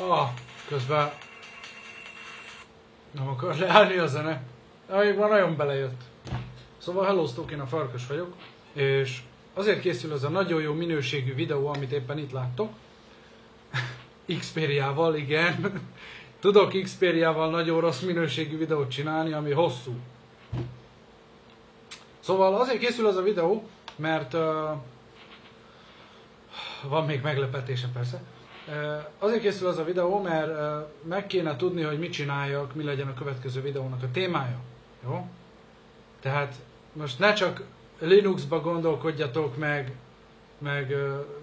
Ah, közben nem akar leállni a zene. Még már nagyon belejött. Szóval hello Stock, én a Farkas vagyok, és azért készül ez a nagyon jó minőségű videó, amit éppen itt láttok. Xperiával, igen. Tudok Xperiával nagyon rossz minőségű videót csinálni, ami hosszú. Szóval azért készül ez a videó, mert uh, van még meglepetése persze. Azért készül ez a videó, mert meg kéne tudni, hogy mit csináljak, mi legyen a következő videónak a témája. Jó? Tehát most ne csak Linuxba gondolkodjatok, meg, meg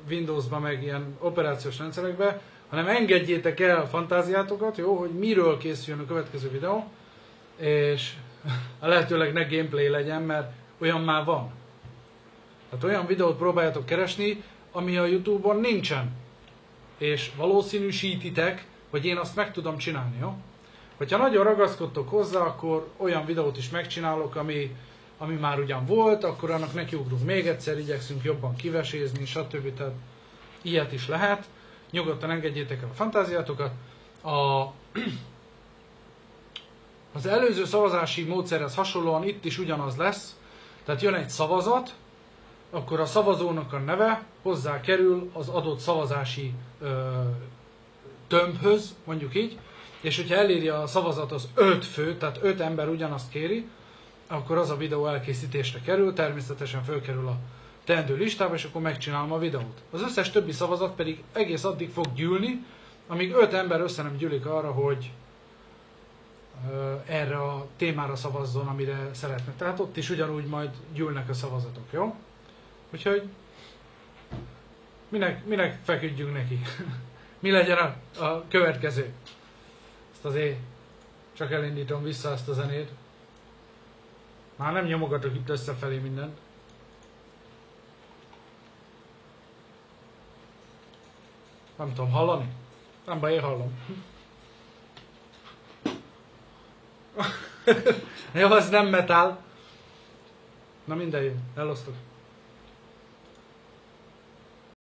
Windowsba, meg ilyen operációs rendszerekbe, hanem engedjétek el a fantáziátokat, jó, hogy miről készüljön a következő videó, és a lehetőleg ne gameplay legyen, mert olyan már van. Tehát olyan videót próbáljátok keresni, ami a Youtube-on nincsen. És valószínűsítitek, hogy én azt meg tudom csinálni, jó? Hogyha nagyon ragaszkodtok hozzá, akkor olyan videót is megcsinálok, ami, ami már ugyan volt, akkor annak nekiugrunk még egyszer, igyekszünk jobban kivesézni, stb. Tehát ilyet is lehet. Nyugodtan engedjétek el a fantáziátokat. A, az előző szavazási módszerhez hasonlóan itt is ugyanaz lesz, tehát jön egy szavazat, akkor a szavazónak a neve hozzá kerül az adott szavazási ö, tömbhöz, mondjuk így, és hogyha eléri a szavazat az öt fő, tehát öt ember ugyanazt kéri, akkor az a videó elkészítésre kerül, természetesen fölkerül a teendő listába, és akkor megcsinálom a videót. Az összes többi szavazat pedig egész addig fog gyűlni, amíg öt ember össze nem gyűlik arra, hogy erre a témára szavazzon, amire szeretne. Tehát ott is ugyanúgy majd gyűlnek a szavazatok, jó? Úgyhogy minek, minek feküdjünk neki? Mi legyen a, a következő? Ezt azért csak elindítom vissza ezt a zenét. Már nem nyomogatok itt összefelé mindent. Nem tudom, hallani? Nem baj, én hallom. Jó, az nem metal. Na mindegy, elosztok.